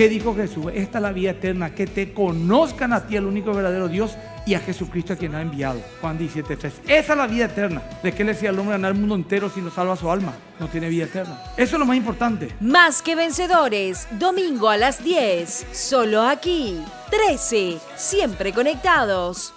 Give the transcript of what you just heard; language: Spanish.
¿Qué dijo Jesús? Esta es la vida eterna, que te conozcan a ti, el único verdadero Dios, y a Jesucristo a quien ha enviado. Juan 17.3. Esa es la vida eterna. ¿De qué le decía al hombre ganar el mundo entero si no salva su alma? No tiene vida eterna. Eso es lo más importante. Más que vencedores, domingo a las 10, solo aquí. 13, siempre conectados.